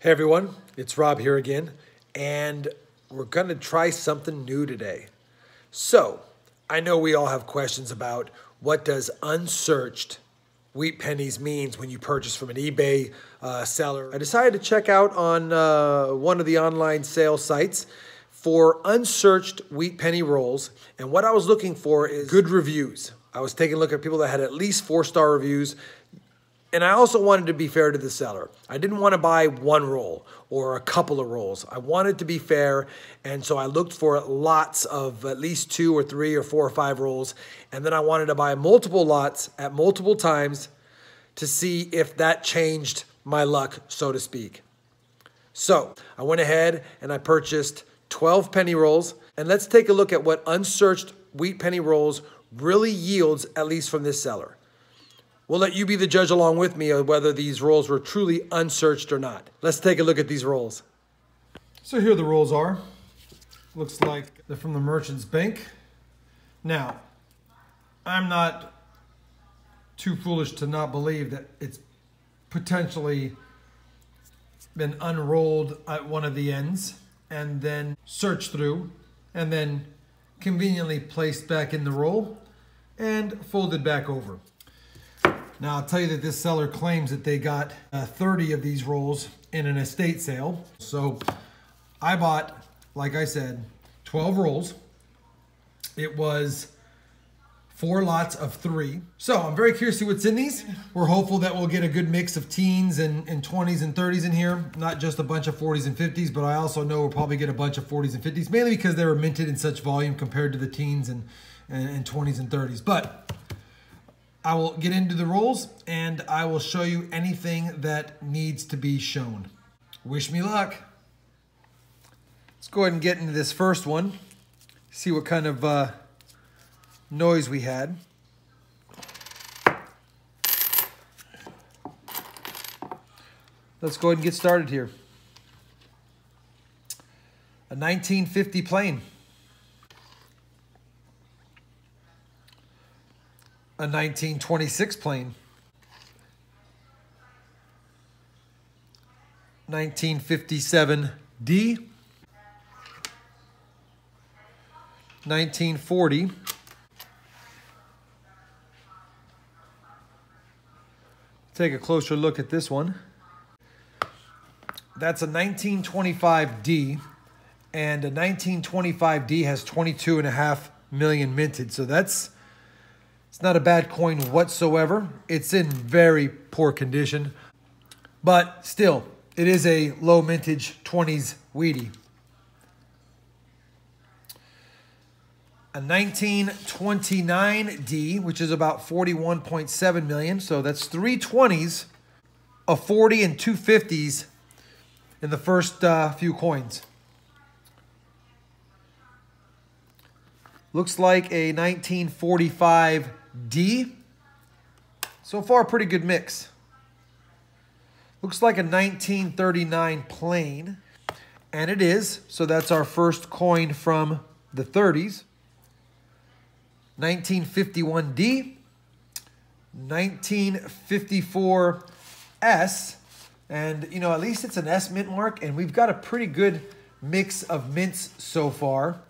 Hey everyone, it's Rob here again, and we're gonna try something new today. So, I know we all have questions about what does unsearched wheat pennies means when you purchase from an eBay uh, seller. I decided to check out on uh, one of the online sales sites for unsearched wheat penny rolls, and what I was looking for is good reviews. I was taking a look at people that had at least four star reviews, and I also wanted to be fair to the seller. I didn't want to buy one roll or a couple of rolls. I wanted to be fair, and so I looked for lots of at least two or three or four or five rolls, and then I wanted to buy multiple lots at multiple times to see if that changed my luck, so to speak. So I went ahead and I purchased 12 penny rolls, and let's take a look at what unsearched wheat penny rolls really yields, at least from this seller. We'll let you be the judge along with me of whether these rolls were truly unsearched or not. Let's take a look at these rolls. So here the rolls are. Looks like they're from the Merchant's Bank. Now, I'm not too foolish to not believe that it's potentially been unrolled at one of the ends and then searched through and then conveniently placed back in the roll and folded back over. Now, I'll tell you that this seller claims that they got uh, 30 of these rolls in an estate sale. So I bought, like I said, 12 rolls. It was four lots of three. So I'm very curious to see what's in these. We're hopeful that we'll get a good mix of teens and, and 20s and 30s in here. Not just a bunch of 40s and 50s, but I also know we'll probably get a bunch of 40s and 50s, mainly because they were minted in such volume compared to the teens and, and, and 20s and 30s. But I will get into the rules and I will show you anything that needs to be shown. Wish me luck. Let's go ahead and get into this first one. See what kind of uh, noise we had. Let's go ahead and get started here. A 1950 plain. A 1926 plain, 1957 D. 1940. Take a closer look at this one. That's a 1925D, and a 1925D has 22 and a half million minted. So that's it's not a bad coin whatsoever. It's in very poor condition, but still, it is a low mintage 20s Wheatie. A 1929D, which is about 41.7 million. So that's three 20s, a 40 and two 50s in the first uh, few coins. Looks like a 1945 D. So far, pretty good mix. Looks like a 1939 plain, And it is. So that's our first coin from the 30s. 1951D. 1954S. And, you know, at least it's an S mint mark. And we've got a pretty good mix of mints so far.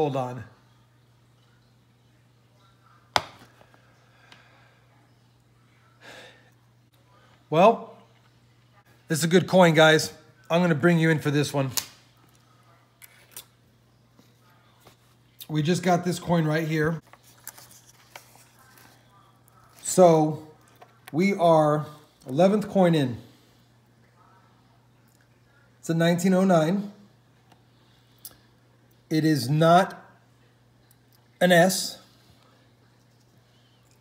Hold on. Well, this is a good coin, guys. I'm going to bring you in for this one. We just got this coin right here. So we are 11th coin in. It's a 1909. It is not an S,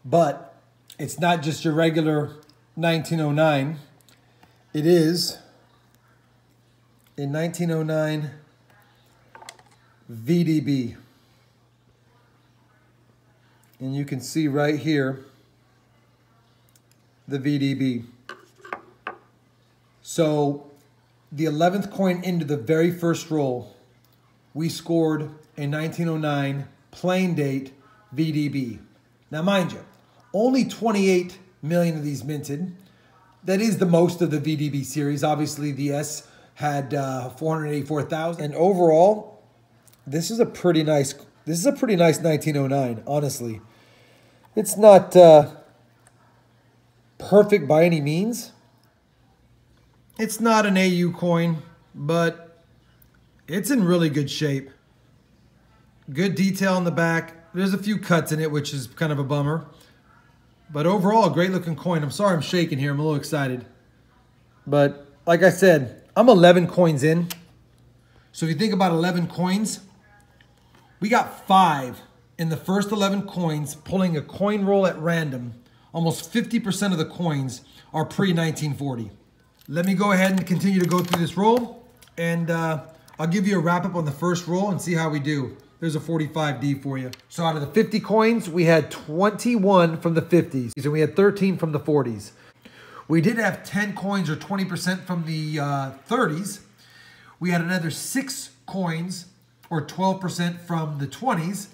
but it's not just your regular 1909. It is a 1909 VDB. And you can see right here the VDB. So the 11th coin into the very first roll, we scored a 1909 plain date VDB. Now mind you, only 28 million of these minted. That is the most of the VDB series. Obviously, the S had uh, 484,000. And overall, this is a pretty nice. This is a pretty nice 1909. Honestly, it's not uh, perfect by any means. It's not an AU coin, but it's in really good shape. Good detail in the back. There's a few cuts in it, which is kind of a bummer. But overall, a great looking coin. I'm sorry I'm shaking here. I'm a little excited. But like I said, I'm 11 coins in. So if you think about 11 coins, we got five in the first 11 coins pulling a coin roll at random. Almost 50% of the coins are pre-1940. Let me go ahead and continue to go through this roll. And uh, I'll give you a wrap up on the first roll and see how we do. There's a 45D for you. So out of the 50 coins, we had 21 from the 50s, and we had 13 from the 40s. We did have 10 coins or 20% from the uh, 30s. We had another six coins or 12% from the 20s.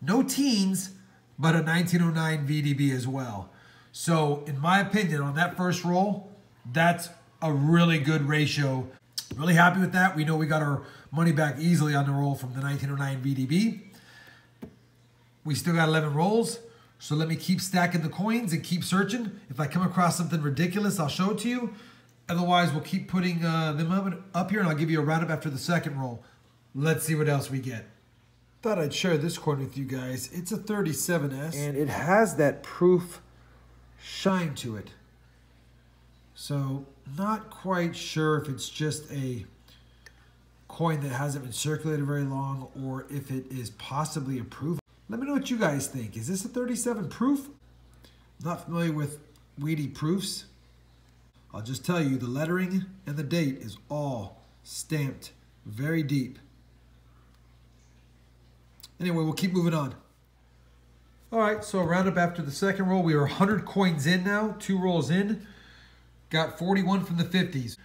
No teens, but a 1909 VDB as well. So in my opinion, on that first roll, that's a really good ratio. Really happy with that. We know we got our money back easily on the roll from the 1909 VDB. We still got 11 rolls. So let me keep stacking the coins and keep searching. If I come across something ridiculous, I'll show it to you. Otherwise, we'll keep putting uh, them up, up here and I'll give you a roundup after the second roll. Let's see what else we get. Thought I'd share this coin with you guys. It's a 37S. And it has that proof shine to it. So not quite sure if it's just a coin that hasn't been circulated very long or if it is possibly a proof. Let me know what you guys think. Is this a 37 proof? Not familiar with Wheatie proofs. I'll just tell you the lettering and the date is all stamped very deep. Anyway, we'll keep moving on. All right, so roundup after the second roll. We are 100 coins in now, two rolls in. Got 41 from the 50s.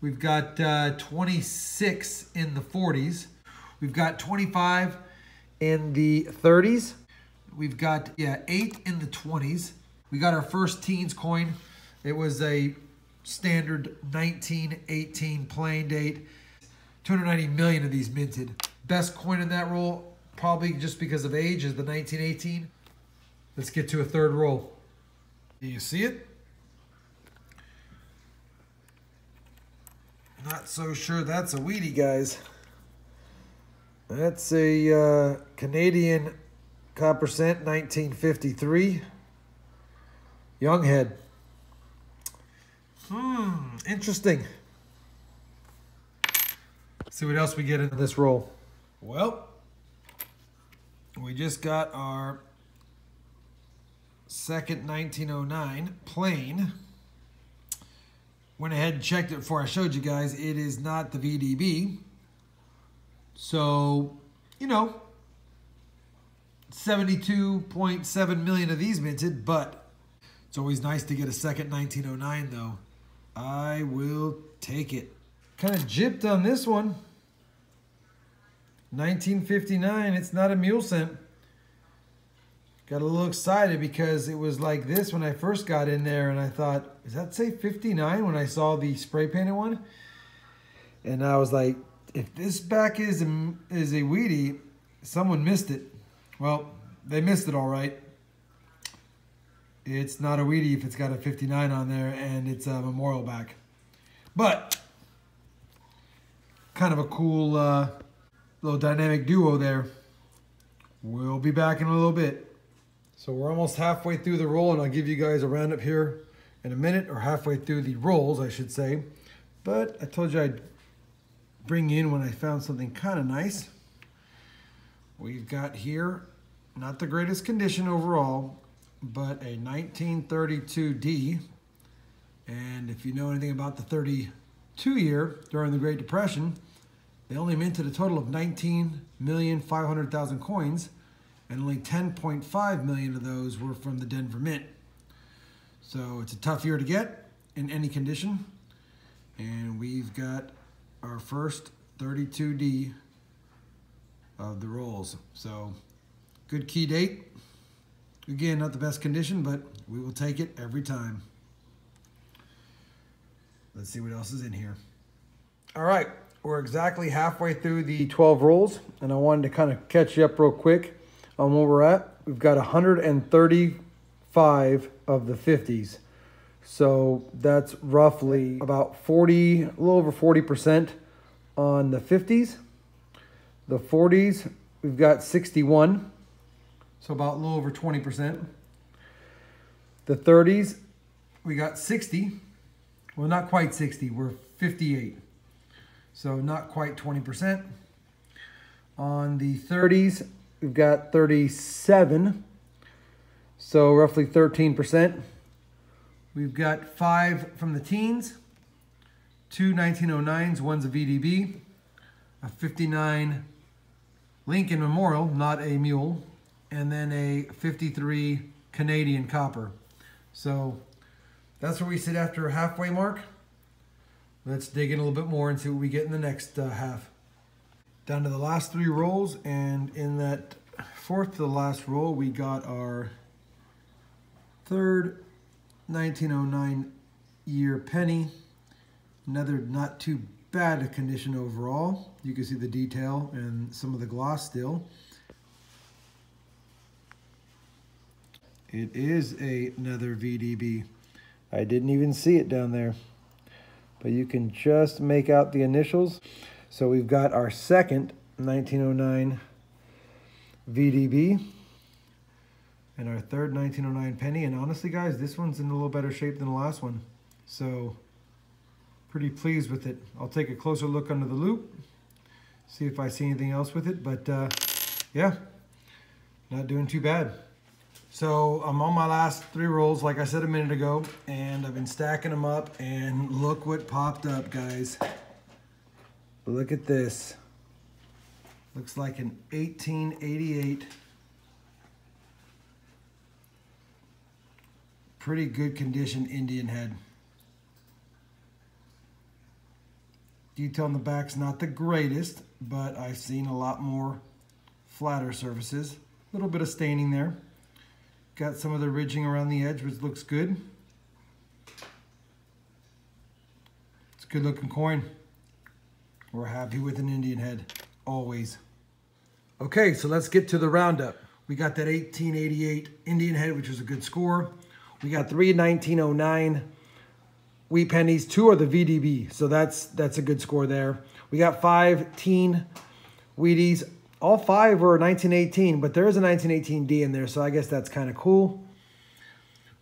We've got uh, 26 in the 40s. We've got 25 in the 30s. We've got, yeah, eight in the 20s. We got our first teens coin. It was a standard 1918 plain date. 290 million of these minted. Best coin in that roll, probably just because of age, is the 1918. Let's get to a third roll. Do you see it? Not so sure that's a Wheatie, guys. That's a uh, Canadian copper cent, 1953. young head. Hmm, interesting. see what else we get in this roll. Well, we just got our second 1909 plain went ahead and checked it before I showed you guys. It is not the VDB. So, you know, 72.7 million of these minted, but it's always nice to get a second 1909 though. I will take it. Kind of gypped on this one. 1959, it's not a mule cent. Got a little excited because it was like this when I first got in there and I thought, is that say 59 when I saw the spray painted one? And I was like, if this back is a, is a Wheatie, someone missed it. Well, they missed it all right. It's not a Wheatie if it's got a 59 on there and it's a memorial back. But, kind of a cool uh, little dynamic duo there. We'll be back in a little bit. So we're almost halfway through the roll and I'll give you guys a roundup here in a minute or halfway through the rolls, I should say. But I told you I'd bring in when I found something kind of nice. We've got here, not the greatest condition overall, but a 1932D. And if you know anything about the 32 year during the Great Depression, they only minted a total of 19,500,000 coins and only 10.5 million of those were from the Denver Mint. So it's a tough year to get in any condition. And we've got our first 32D of the rolls. So good key date. Again, not the best condition, but we will take it every time. Let's see what else is in here. All right, we're exactly halfway through the 12 rolls, and I wanted to kind of catch you up real quick on where we're at. We've got 135 of the 50s. So that's roughly about 40, a little over 40% on the 50s. The 40s, we've got 61, so about a little over 20%. The 30s, we got 60. Well, not quite 60, we're 58. So not quite 20%. On the 30s, we've got 37, so roughly 13%. We've got five from the teens, two 1909s, one's a VDB, a 59 Lincoln Memorial, not a mule, and then a 53 Canadian copper. So that's where we sit after a halfway mark. Let's dig in a little bit more and see what we get in the next uh, half. Down to the last three rolls, and in that fourth to the last roll, we got our third 1909 year penny. Another not too bad a condition overall. You can see the detail and some of the gloss still. It is a, another VDB. I didn't even see it down there, but you can just make out the initials. So we've got our second 1909 VDB and our third 1909 penny. And honestly, guys, this one's in a little better shape than the last one. So pretty pleased with it. I'll take a closer look under the loupe, see if I see anything else with it. But uh, yeah, not doing too bad. So I'm on my last three rolls, like I said a minute ago, and I've been stacking them up, and look what popped up, guys. Look at this. Looks like an 1888. Pretty good condition Indian head. Detail on the back's not the greatest, but I've seen a lot more flatter surfaces. A little bit of staining there. Got some of the ridging around the edge, which looks good. It's a good looking coin. We're happy with an Indian head, always. Okay, so let's get to the roundup. We got that 1888 Indian head, which was a good score. We got three 1909 wheat pennies. Two are the VDB, so that's that's a good score there. We got five teen Wheaties. All five were 1918, but there is a 1918D in there, so I guess that's kind of cool.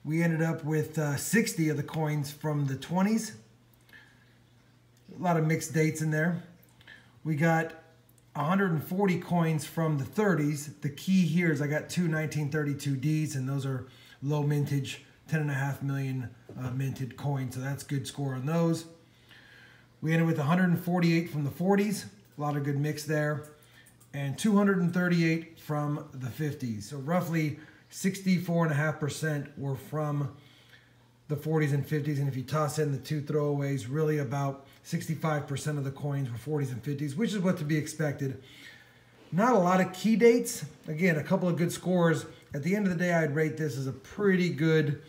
We ended up with uh, 60 of the coins from the 20s. A lot of mixed dates in there. We got 140 coins from the 30s. The key here is I got two 1932Ds, and those are low mintage, 10.5 million uh, minted coins, so that's good score on those. We ended with 148 from the 40s. A lot of good mix there and 238 from the 50s. So roughly 64.5% were from the 40s and 50s. And if you toss in the two throwaways, really about 65% of the coins were 40s and 50s, which is what to be expected. Not a lot of key dates. Again, a couple of good scores. At the end of the day, I'd rate this as a pretty good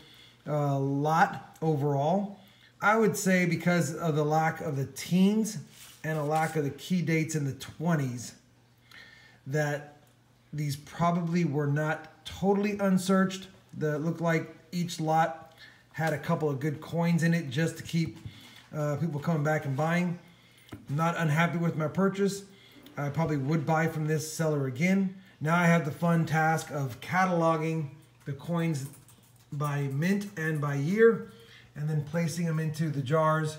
uh, lot overall. I would say because of the lack of the teens and a lack of the key dates in the 20s, that these probably were not totally unsearched. That looked like each lot had a couple of good coins in it just to keep uh, people coming back and buying. I'm not unhappy with my purchase. I probably would buy from this seller again. Now I have the fun task of cataloging the coins by mint and by year and then placing them into the jars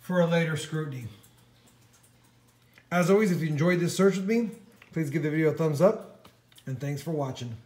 for a later scrutiny. As always, if you enjoyed this search with me, please give the video a thumbs up, and thanks for watching.